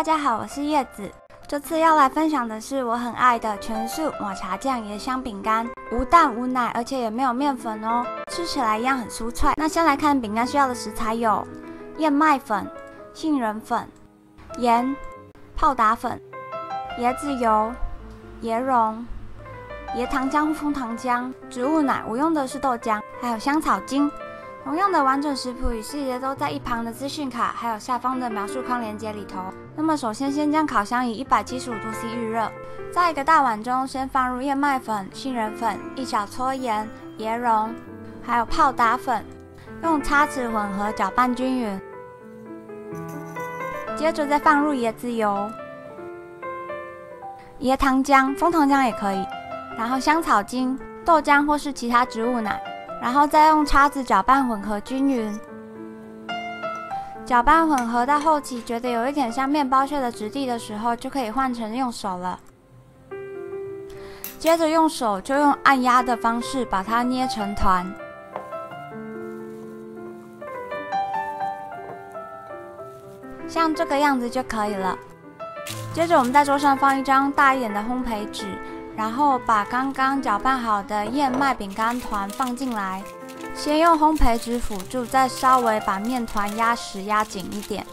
大家好，我是叶子。这次要来分享的是我很爱的全素抹茶酱椰香饼干，无蛋无奶，而且也没有面粉哦，吃起来一样很酥脆。那先来看饼干需要的食材有燕麦粉、杏仁粉、盐、泡打粉、椰子油、椰蓉、椰糖浆、枫糖浆、植物奶，我用的是豆浆，还有香草精。同样的完整食谱与细节都在一旁的资讯卡，还有下方的描述框链接里头。那么首先先将烤箱以一百七十五度 C 预热，在一个大碗中先放入燕麦粉、杏仁粉、一小撮盐、椰蓉，还有泡打粉，用叉子混合搅拌均匀。接着再放入椰子油、椰糖浆、枫糖浆也可以，然后香草精、豆浆或是其他植物奶。然后再用叉子搅拌混合均匀，搅拌混合到后期觉得有一点像面包屑的质地的时候，就可以换成用手了。接着用手就用按压的方式把它捏成团，像这个样子就可以了。接着我们在桌上放一张大一点的烘焙纸。然后把刚刚搅拌好的燕麦饼干团放进来，先用烘焙纸辅助，再稍微把面团压实压紧一点。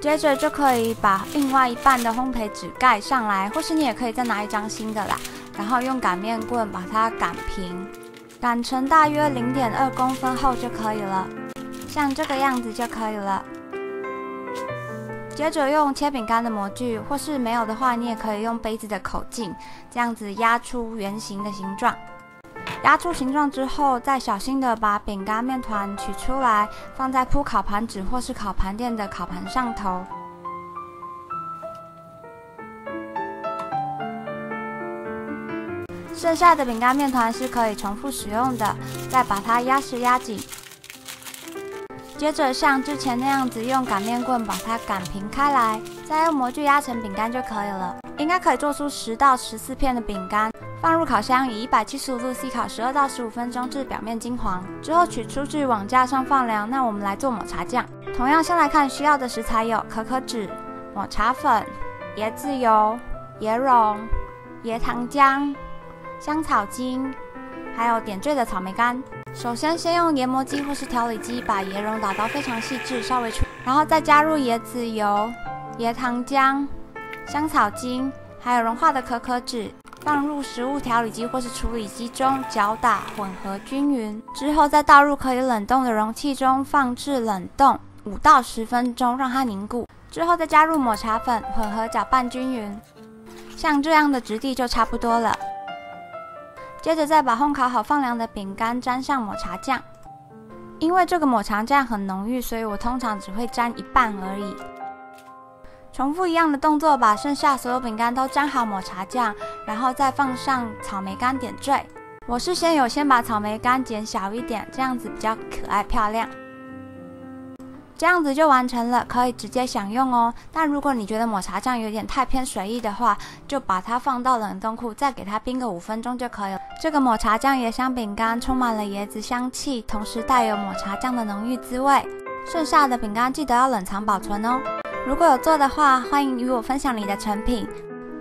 接着就可以把另外一半的烘焙纸盖上来，或是你也可以再拿一张新的啦，然后用擀面棍把它擀平，擀成大约零点二公分厚就可以了，像这个样子就可以了。接着用切饼干的模具，或是没有的话，你也可以用杯子的口径，这样子压出圆形的形状。压出形状之后，再小心的把饼干面团取出来，放在铺烤盘纸或是烤盘垫的烤盘上头。剩下的饼干面团是可以重复使用的，再把它压实压紧。接着像之前那样子，用擀面棍把它擀平开来，再用模具压成饼干就可以了。应该可以做出十到十四片的饼干，放入烤箱以一百七十五度 C 烤十二到十五分钟至表面金黄，之后取出去往架上放凉。那我们来做抹茶酱，同样先来看需要的食材有可可脂、抹茶粉、椰子油、椰蓉、椰糖浆、香草精，还有点缀的草莓干。首先，先用研磨机或是调理机把椰蓉打到非常细致，稍微粗，然后再加入椰子油、椰糖浆、香草精，还有融化的可可脂，放入食物调理机或是处理机中搅打混合均匀。之后再倒入可以冷冻的容器中，放置冷冻五到十分钟，让它凝固。之后再加入抹茶粉，混合搅拌均匀，像这样的质地就差不多了。接着再把烘烤好放凉的饼干沾上抹茶酱，因为这个抹茶酱很浓郁，所以我通常只会沾一半而已。重复一样的动作，把剩下所有饼干都沾好抹茶酱，然后再放上草莓干点缀。我是先有先把草莓干剪小一点，这样子比较可爱漂亮。这样子就完成了，可以直接享用哦。但如果你觉得抹茶酱有点太偏随意的话，就把它放到冷冻库，再给它冰个五分钟就可以了。这个抹茶酱椰香饼干充满了椰子香气，同时带有抹茶酱的浓郁滋味。剩下的饼干记得要冷藏保存哦。如果有做的话，欢迎与我分享你的成品。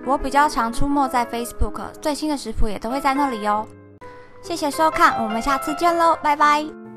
我比较常出没在 Facebook，最新的食谱也都会在那里哦。谢谢收看，我们下次见喽，拜拜。